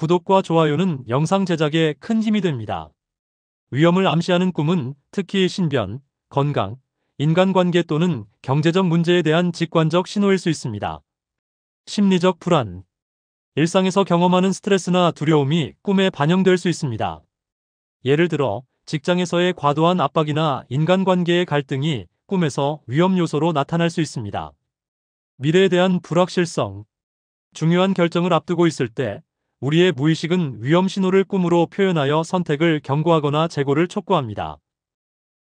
구독과 좋아요는 영상 제작에 큰 힘이 됩니다. 위험을 암시하는 꿈은 특히 신변, 건강, 인간관계 또는 경제적 문제에 대한 직관적 신호일 수 있습니다. 심리적 불안. 일상에서 경험하는 스트레스나 두려움이 꿈에 반영될 수 있습니다. 예를 들어 직장에서의 과도한 압박이나 인간관계의 갈등이 꿈에서 위험 요소로 나타날 수 있습니다. 미래에 대한 불확실성. 중요한 결정을 앞두고 있을 때 우리의 무의식은 위험 신호를 꿈으로 표현하여 선택을 경고하거나 재고를 촉구합니다.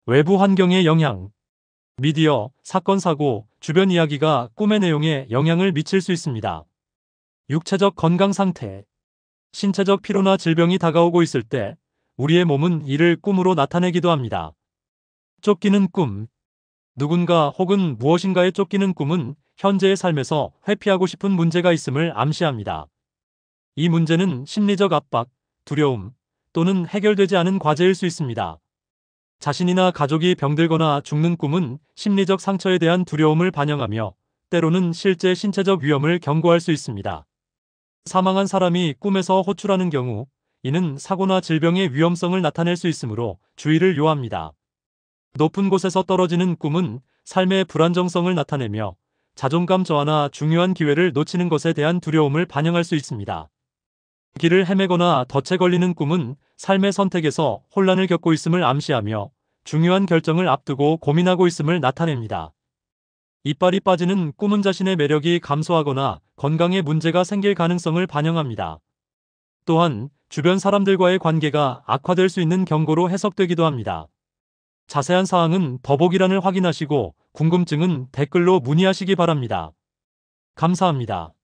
외부 환경의 영향. 미디어, 사건 사고, 주변 이야기가 꿈의 내용에 영향을 미칠 수 있습니다. 육체적 건강 상태. 신체적 피로나 질병이 다가오고 있을 때 우리의 몸은 이를 꿈으로 나타내기도 합니다. 쫓기는 꿈. 누군가 혹은 무엇인가에 쫓기는 꿈은 현재의 삶에서 회피하고 싶은 문제가 있음을 암시합니다. 이 문제는 심리적 압박, 두려움 또는 해결되지 않은 과제일 수 있습니다. 자신이나 가족이 병들거나 죽는 꿈은 심리적 상처에 대한 두려움을 반영하며 때로는 실제 신체적 위험을 경고할 수 있습니다. 사망한 사람이 꿈에서 호출하는 경우 이는 사고나 질병의 위험성을 나타낼 수 있으므로 주의를 요합니다. 높은 곳에서 떨어지는 꿈은 삶의 불안정성을 나타내며 자존감 저하나 중요한 기회를 놓치는 것에 대한 두려움을 반영할 수 있습니다. 길을 헤매거나 덫에 걸리는 꿈은 삶의 선택에서 혼란을 겪고 있음을 암시하며 중요한 결정을 앞두고 고민하고 있음을 나타냅니다. 이빨이 빠지는 꿈은 자신의 매력이 감소하거나 건강에 문제가 생길 가능성을 반영합니다. 또한 주변 사람들과의 관계가 악화될 수 있는 경고로 해석되기도 합니다. 자세한 사항은 더보기란을 확인하시고 궁금증은 댓글로 문의하시기 바랍니다. 감사합니다.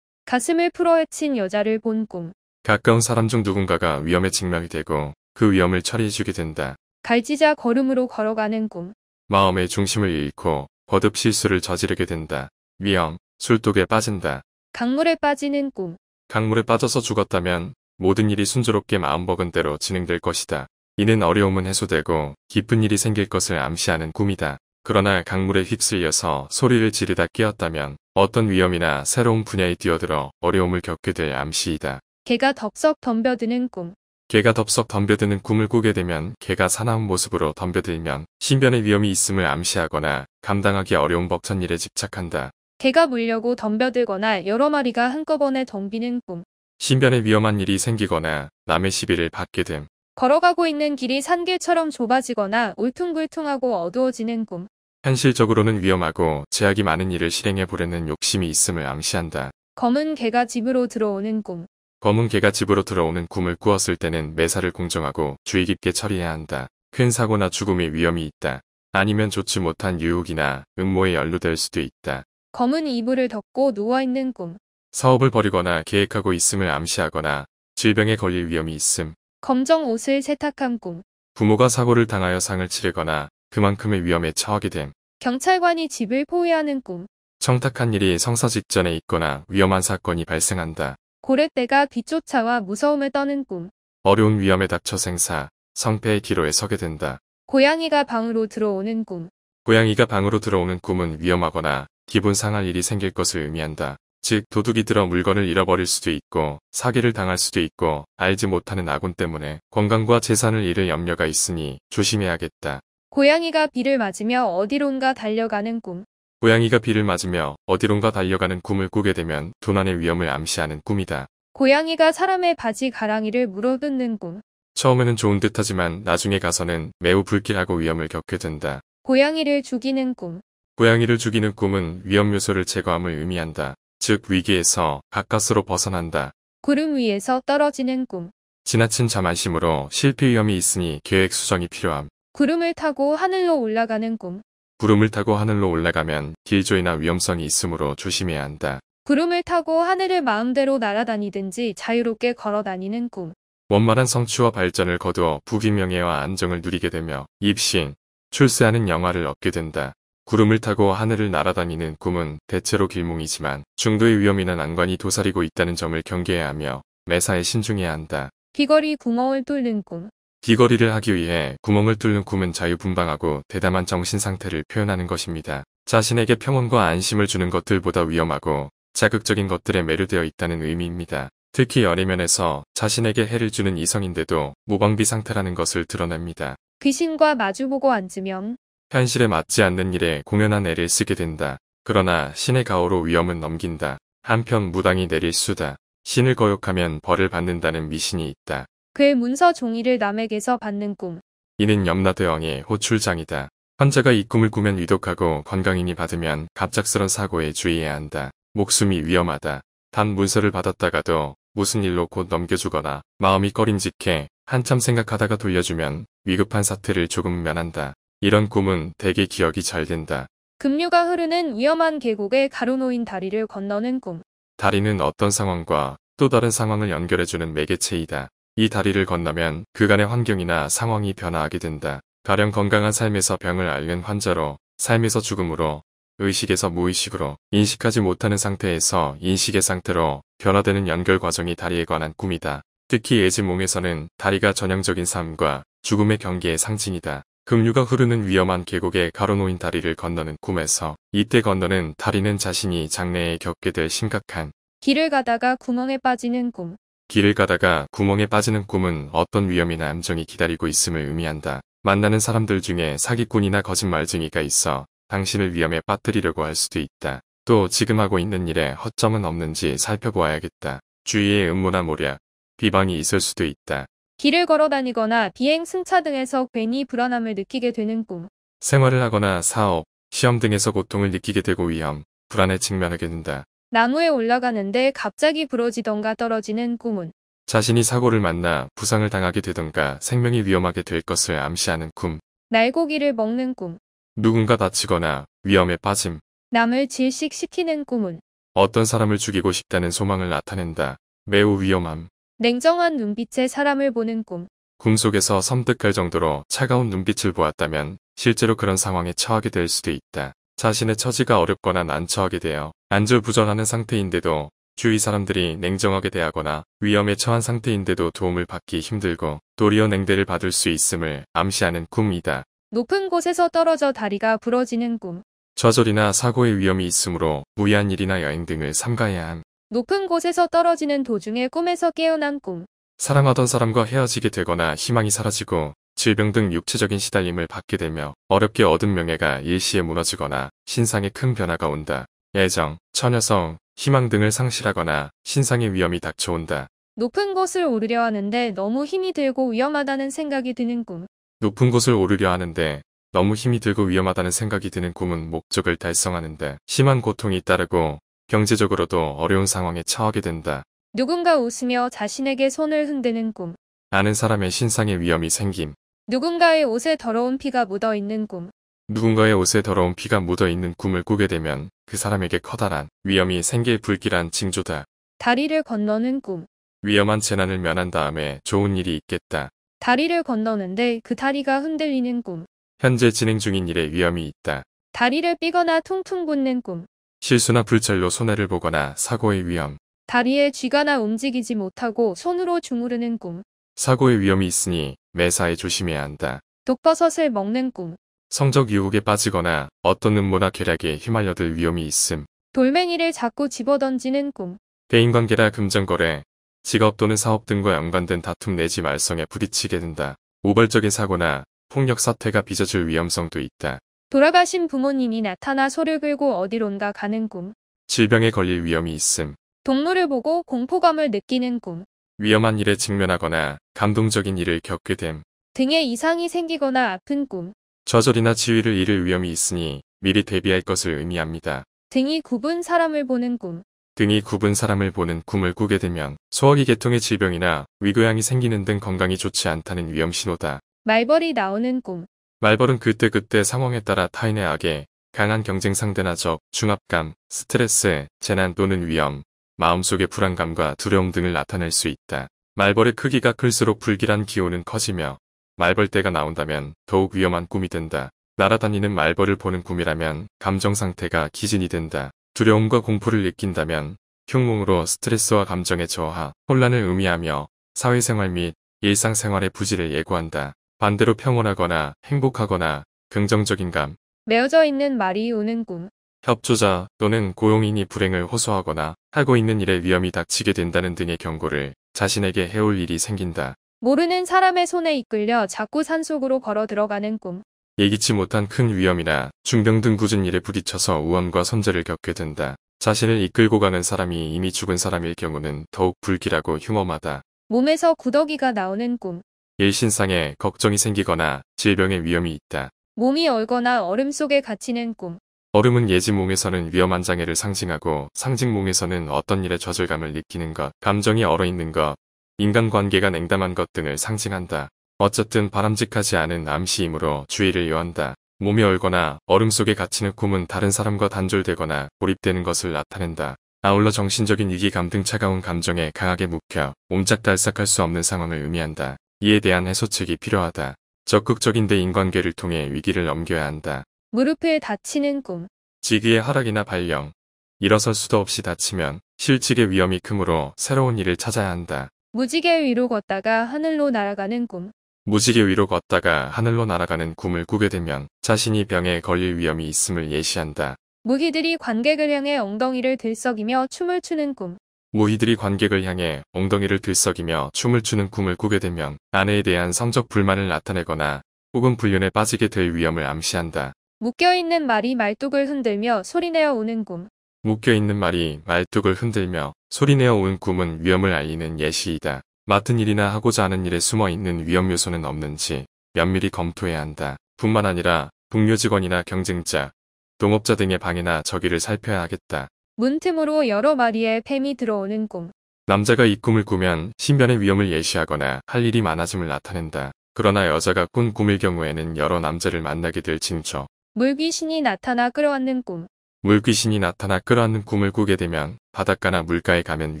가슴을 풀어헤친 여자를 본 꿈. 가까운 사람 중 누군가가 위험에 직면이 되고 그 위험을 처리해주게 된다. 갈지자 걸음으로 걸어가는 꿈. 마음의 중심을 잃고 거듭 실수를 저지르게 된다. 위험, 술독에 빠진다. 강물에 빠지는 꿈. 강물에 빠져서 죽었다면 모든 일이 순조롭게 마음먹은 대로 진행될 것이다. 이는 어려움은 해소되고 기쁜 일이 생길 것을 암시하는 꿈이다. 그러나 강물에 휩쓸려서 소리를 지르다 깨었다면 어떤 위험이나 새로운 분야에 뛰어들어 어려움을 겪게 될 암시이다. 개가 덥석 덤벼드는 꿈. 개가 덥석 덤벼드는 꿈을 꾸게 되면 개가 사나운 모습으로 덤벼들면 신변의 위험이 있음을 암시하거나 감당하기 어려운 벅찬 일에 집착한다. 개가 물려고 덤벼들거나 여러 마리가 한꺼번에 덤비는 꿈. 신변에 위험한 일이 생기거나 남의 시비를 받게 됨. 걸어가고 있는 길이 산길처럼 좁아지거나 울퉁불퉁하고 어두워지는 꿈. 현실적으로는 위험하고 제약이 많은 일을 실행해 보려는 욕심이 있음을 암시한다. 검은 개가 집으로 들어오는 꿈. 검은 개가 집으로 들어오는 꿈을 꾸었을 때는 매사를 공정하고 주의 깊게 처리해야 한다. 큰 사고나 죽음의 위험이 있다. 아니면 좋지 못한 유혹이나 음모에 연루될 수도 있다. 검은 이불을 덮고 누워있는 꿈. 사업을 벌이거나 계획하고 있음을 암시하거나 질병에 걸릴 위험이 있음. 검정 옷을 세탁한 꿈. 부모가 사고를 당하여 상을 치르거나 그만큼의 위험에 처하게 됨. 경찰관이 집을 포위하는 꿈. 청탁한 일이 성사 직전에 있거나 위험한 사건이 발생한다. 고래떼가 뒤쫓아와 무서움을 떠는 꿈. 어려운 위험에 닥쳐 생사, 성패의 기로에 서게 된다. 고양이가 방으로 들어오는 꿈. 고양이가 방으로 들어오는 꿈은 위험하거나 기분 상할 일이 생길 것을 의미한다. 즉 도둑이 들어 물건을 잃어버릴 수도 있고 사기를 당할 수도 있고 알지 못하는 아군 때문에 건강과 재산을 잃을 염려가 있으니 조심해야겠다. 고양이가 비를 맞으며 어디론가 달려가는 꿈. 고양이가 비를 맞으며 어디론가 달려가는 꿈을 꾸게 되면 도난의 위험을 암시하는 꿈이다. 고양이가 사람의 바지 가랑이를 물어뜯는 꿈. 처음에는 좋은 듯하지만 나중에 가서는 매우 불길하고 위험을 겪게 된다. 고양이를 죽이는 꿈. 고양이를 죽이는 꿈은 위험 요소를 제거함을 의미한다. 즉 위기에서 가까스로 벗어난다. 구름 위에서 떨어지는 꿈. 지나친 자만심으로 실패 위험이 있으니 계획 수정이 필요함. 구름을 타고 하늘로 올라가는 꿈. 구름을 타고 하늘로 올라가면 길조이나 위험성이 있으므로 조심해야 한다. 구름을 타고 하늘을 마음대로 날아다니든지 자유롭게 걸어 다니는 꿈. 원만한 성취와 발전을 거두어 부귀명예와 안정을 누리게 되며 입신, 출세하는 영화를 얻게 된다. 구름을 타고 하늘을 날아다니는 꿈은 대체로 길몽이지만 중도의 위험이나 난관이 도사리고 있다는 점을 경계해야 하며 매사에 신중해야 한다. 귀걸이 구멍을 뚫는 꿈. 귀걸이를 하기 위해 구멍을 뚫는 꿈은 자유분방하고 대담한 정신 상태를 표현하는 것입니다. 자신에게 평온과 안심을 주는 것들보다 위험하고 자극적인 것들에 매료되어 있다는 의미입니다. 특히 어리면에서 자신에게 해를 주는 이성인데도 무방비 상태라는 것을 드러냅니다. 귀신과 마주보고 앉으면 현실에 맞지 않는 일에 공연한 애를 쓰게 된다. 그러나 신의 가호로 위험은 넘긴다. 한편 무당이 내릴 수다. 신을 거역하면 벌을 받는다는 미신이 있다. 괴 문서 종이를 남에게서 받는 꿈. 이는 염라대왕의 호출장이다. 환자가 이 꿈을 꾸면 위독하고 건강인이 받으면 갑작스런 사고에 주의해야 한다. 목숨이 위험하다. 단 문서를 받았다가도 무슨 일로 곧 넘겨주거나 마음이 꺼림직해 한참 생각하다가 돌려주면 위급한 사태를 조금 면한다. 이런 꿈은 대개 기억이 잘 된다. 급류가 흐르는 위험한 계곡에 가로놓인 다리를 건너는 꿈. 다리는 어떤 상황과 또 다른 상황을 연결해주는 매개체이다. 이 다리를 건너면 그간의 환경이나 상황이 변화하게 된다. 가령 건강한 삶에서 병을 앓는 환자로, 삶에서 죽음으로, 의식에서 무의식으로, 인식하지 못하는 상태에서 인식의 상태로 변화되는 연결 과정이 다리에 관한 꿈이다. 특히 예지몽에서는 다리가 전형적인 삶과 죽음의 경계의 상징이다. 급류가 흐르는 위험한 계곡에 가로놓인 다리를 건너는 꿈에서 이때 건너는 다리는 자신이 장래에 겪게 될 심각한 길을 가다가 구멍에 빠지는 꿈. 길을 가다가 구멍에 빠지는 꿈은 어떤 위험이나 암정이 기다리고 있음을 의미한다. 만나는 사람들 중에 사기꾼이나 거짓말쟁이가 있어 당신을 위험에 빠뜨리려고 할 수도 있다. 또 지금 하고 있는 일에 허점은 없는지 살펴보아야겠다. 주위에 음모나 모략, 비방이 있을 수도 있다. 길을 걸어 다니거나 비행 승차 등에서 괜히 불안함을 느끼게 되는 꿈. 생활을 하거나 사업, 시험 등에서 고통을 느끼게 되고 위험, 불안에 직면하게 된다. 나무에 올라가는데 갑자기 부러지던가 떨어지는 꿈은 자신이 사고를 만나 부상을 당하게 되던가 생명이 위험하게 될 것을 암시하는 꿈. 날고기를 먹는 꿈. 누군가 다치거나 위험에 빠짐. 남을 질식시키는 꿈은 어떤 사람을 죽이고 싶다는 소망을 나타낸다. 매우 위험함. 냉정한 눈빛에 사람을 보는 꿈. 꿈속에서 섬뜩할 정도로 차가운 눈빛을 보았다면 실제로 그런 상황에 처하게 될 수도 있다. 자신의 처지가 어렵거나 난처하게 되어 안절부절하는 상태인데도 주위 사람들이 냉정하게 대하거나 위험에 처한 상태인데도 도움을 받기 힘들고 도리어 냉대를 받을 수 있음을 암시하는 꿈이다. 높은 곳에서 떨어져 다리가 부러지는 꿈. 좌절이나 사고의 위험이 있으므로 무리한 일이나 여행 등을 삼가야 함. 높은 곳에서 떨어지는 도중에 꿈에서 깨어난 꿈. 사랑하던 사람과 헤어지게 되거나 희망이 사라지고 질병 등 육체적인 시달림을 받게 되며 어렵게 얻은 명예가 일시에 무너지거나 신상에 큰 변화가 온다. 애정, 처녀성, 희망 등을 상실하거나 신상의 위험이 닥쳐온다. 높은 곳을 오르려 하는데 너무 힘이 들고 위험하다는 생각이 드는 꿈. 높은 곳을 오르려 하는데 너무 힘이 들고 위험하다는 생각이 드는 꿈은 목적을 달성하는데 심한 고통이 따르고 경제적으로도 어려운 상황에 처하게 된다. 누군가 웃으며 자신에게 손을 흔드는 꿈. 아는 사람의 신상에 위험이 생김. 누군가의 옷에 더러운 피가 묻어 있는 꿈. 누군가의 옷에 더러운 피가 묻어 있는 꿈을 꾸게 되면 그 사람에게 커다란 위험이 생길 불길한 징조다. 다리를 건너는 꿈. 위험한 재난을 면한 다음에 좋은 일이 있겠다. 다리를 건너는데 그 다리가 흔들리는 꿈. 현재 진행 중인 일에 위험이 있다. 다리를 삐거나 퉁퉁 붓는 꿈. 실수나 불찰로 손해를 보거나 사고의 위험. 다리에 쥐가 나 움직이지 못하고 손으로 주무르는 꿈. 사고의 위험이 있으니 매사에 조심해야 한다. 독버섯을 먹는 꿈. 성적 유혹에 빠지거나 어떤 음모나 계략에 휘말려들 위험이 있음. 돌멩이를 자꾸 집어던지는 꿈. 대인관계나 금전거래, 직업 또는 사업 등과 연관된 다툼 내지 말썽에 부딪히게 된다. 우발적인 사고나 폭력 사태가 빚어질 위험성도 있다. 돌아가신 부모님이 나타나 소를 끌고 어디론가 가는 꿈. 질병에 걸릴 위험이 있음. 동물을 보고 공포감을 느끼는 꿈. 위험한 일에 직면하거나 감동적인 일을 겪게 됨. 등에 이상이 생기거나 아픈 꿈. 좌절이나 지위를 잃을 위험이 있으니 미리 대비할 것을 의미합니다. 등이 굽은 사람을 보는 꿈. 등이 굽은 사람을 보는 꿈을 꾸게 되면 소화기 계통의 질병이나 위궤양이 생기는 등 건강이 좋지 않다는 위험 신호다. 말벌이 나오는 꿈. 말벌은 그때그때 상황에 따라 타인의 악에 강한 경쟁 상대나 적, 중압감, 스트레스, 재난 또는 위험, 마음속의 불안감과 두려움 등을 나타낼 수 있다. 말벌의 크기가 클수록 불길한 기온은 커지며 말벌떼가 나온다면 더욱 위험한 꿈이 된다. 날아다니는 말벌을 보는 꿈이라면 감정 상태가 기진이 된다. 두려움과 공포를 느낀다면 흉몽으로 스트레스와 감정의 저하, 혼란을 의미하며 사회생활 및 일상생활의 부지를 예고한다. 반대로 평온하거나 행복하거나 긍정적인 감, 메어져 있는 말이 우는 꿈. 협조자 또는 고용인이 불행을 호소하거나 하고 있는 일에 위험이 닥치게 된다는 등의 경고를 자신에게 해올 일이 생긴다. 모르는 사람의 손에 이끌려 자꾸 산속으로 걸어 들어가는 꿈. 예기치 못한 큰 위험이나 중병 등 굳은 일에 부딪혀서 우환과 손재를 겪게 된다. 자신을 이끌고 가는 사람이 이미 죽은 사람일 경우는 더욱 불길하고 흉엄하다. 몸에서 구더기가 나오는 꿈. 일신상에 걱정이 생기거나 질병의 위험이 있다. 몸이 얼거나 얼음 속에 갇히는 꿈. 얼음은 예지몽에서는 위험한 장애를 상징하고 상징몽에서는 어떤 일에 좌절감을 느끼는 것, 감정이 얼어있는 것, 인간관계가 냉담한 것 등을 상징한다. 어쨌든 바람직하지 않은 암시이므로 주의를 요한다. 몸이 얼거나 얼음 속에 갇히는 꿈은 다른 사람과 단절되거나 고립되는 것을 나타낸다. 아울러 정신적인 위기감 등 차가운 감정에 강하게 묵혀 옴짝달싹할 수 없는 상황을 의미한다. 이에 대한 해소책이 필요하다. 적극적인 대인관계를 통해 위기를 넘겨야 한다. 무릎을 다치는 꿈. 지기의 하락이나 발령, 일어설 수도 없이 다치면 실직의 위험이 크므로 새로운 일을 찾아야 한다. 무지개 위로 걷다가 하늘로 날아가는 꿈. 무지개 위로 걷다가 하늘로 날아가는 꿈을 꾸게 되면 자신이 병에 걸릴 위험이 있음을 예시한다. 무기들이 관객을 향해 엉덩이를 들썩이며 춤을 추는 꿈. 무희들이 관객을 향해 엉덩이를 들썩이며 춤을 추는 꿈을 꾸게 되면 아내에 대한 성적 불만을 나타내거나 혹은 불륜에 빠지게 될 위험을 암시한다. 묶여있는 말이 말뚝을 흔들며 소리내어 우는 꿈. 묶여있는 말이 말뚝을 흔들며 소리내어 온 꿈은 위험을 알리는 예시이다. 맡은 일이나 하고자 하는 일에 숨어있는 위험 요소는 없는지 면밀히 검토해야 한다. 뿐만 아니라 북료 직원이나 경쟁자, 동업자 등의 방해나 적의를 살펴야 하겠다. 문틈으로 여러 마리의 뱀이 들어오는 꿈. 남자가 이 꿈을 꾸면 신변의 위험을 예시하거나 할 일이 많아짐을 나타낸다. 그러나 여자가 꾼 꿈일 경우에는 여러 남자를 만나게 될 징조. 물귀신이 나타나 끌어안는 꿈. 물귀신이 나타나 끌어안는 꿈을 꾸게 되면 바닷가나 물가에 가면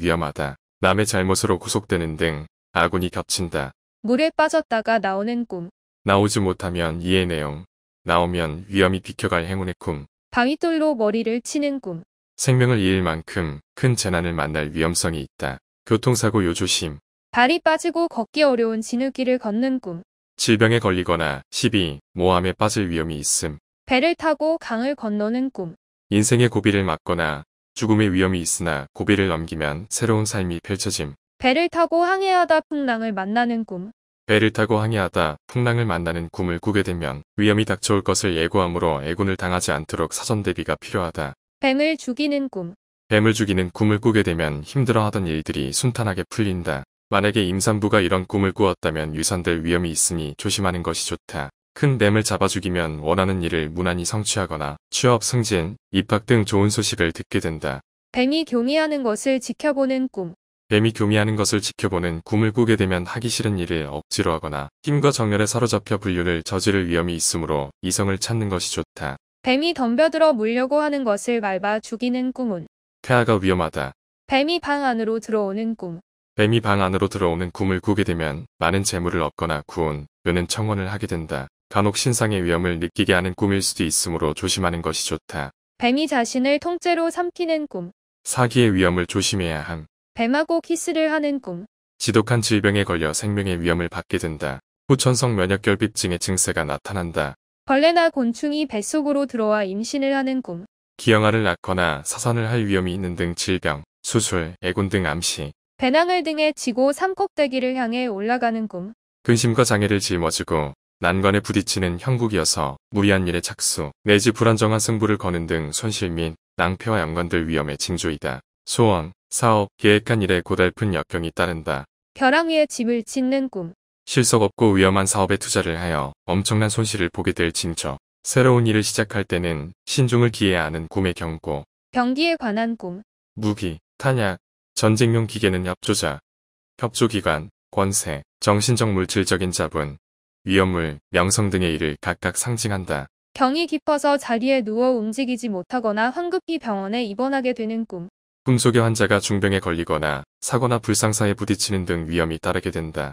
위험하다. 남의 잘못으로 구속되는 등 아군이 겹친다. 물에 빠졌다가 나오는 꿈. 나오지 못하면 이해 내용. 나오면 위험이 비켜갈 행운의 꿈. 바위돌로 머리를 치는 꿈. 생명을 잃을 만큼 큰 재난을 만날 위험성이 있다. 교통사고 요조심. 발이 빠지고 걷기 어려운 진흙길을 걷는 꿈. 질병에 걸리거나 시비, 모함에 빠질 위험이 있음. 배를 타고 강을 건너는 꿈. 인생의 고비를 맞거나 죽음의 위험이 있으나 고비를 넘기면 새로운 삶이 펼쳐짐. 배를 타고 항해하다 풍랑을 만나는 꿈. 배를 타고 항해하다 풍랑을 만나는 꿈을 꾸게 되면 위험이 닥쳐올 것을 예고함으로 애군을 당하지 않도록 사전 대비가 필요하다. 뱀을 죽이는 꿈. 뱀을 죽이는 꿈을 꾸게 되면 힘들어하던 일들이 순탄하게 풀린다. 만약에 임산부가 이런 꿈을 꾸었다면 유산될 위험이 있으니 조심하는 것이 좋다. 큰 뱀을 잡아 죽이면 원하는 일을 무난히 성취하거나 취업 승진, 입학 등 좋은 소식을 듣게 된다. 뱀이 교미하는 것을 지켜보는 꿈. 뱀이 교미하는 것을 지켜보는 꿈을 꾸게 되면 하기 싫은 일을 억지로 하거나 힘과 정열에 사로잡혀 불륜을 저지를 위험이 있으므로 이성을 찾는 것이 좋다. 뱀이 덤벼들어 물려고 하는 것을 밟아 죽이는 꿈은. 폐하가 위험하다. 뱀이 방 안으로 들어오는 꿈. 뱀이 방 안으로 들어오는 꿈을 꾸게 되면 많은 재물을 얻거나 구원, 묘는 청원을 하게 된다. 간혹 신상의 위험을 느끼게 하는 꿈일 수도 있으므로 조심하는 것이 좋다. 뱀이 자신을 통째로 삼키는 꿈. 사기의 위험을 조심해야 함. 뱀하고 키스를 하는 꿈. 지독한 질병에 걸려 생명의 위험을 받게 된다. 후천성 면역결핍증의 증세가 나타난다. 벌레나 곤충이 뱃속으로 들어와 임신을 하는 꿈. 기형아를 낳거나 사산을 할 위험이 있는 등 질병, 수술, 애군 등 암시, 배낭을 등에 지고 삼꼭대기를 향해 올라가는 꿈. 근심과 장애를 짊어지고 난관에 부딪히는 형국이어서 무리한 일에 착수, 내지 불안정한 승부를 거는 등 손실 및 낭패와 연관될 위험의 징조이다. 소원, 사업, 계획한 일에 고달픈 역경이 따른다. 벼랑 위에 집을 짓는 꿈. 실속 없고 위험한 사업에 투자를 하여 엄청난 손실을 보게 될 징조. 새로운 일을 시작할 때는 신중을 기해야 하는 꿈의 경고. 병기에 관한 꿈. 무기, 탄약, 전쟁용 기계는 협조자, 협조기관, 권세, 정신적 물질적인 자본, 위험물, 명성 등의 일을 각각 상징한다. 경이 깊어서 자리에 누워 움직이지 못하거나 황급히 병원에 입원하게 되는 꿈. 꿈속의 환자가 중병에 걸리거나 사고나 불상사에 부딪히는 등 위험이 따르게 된다.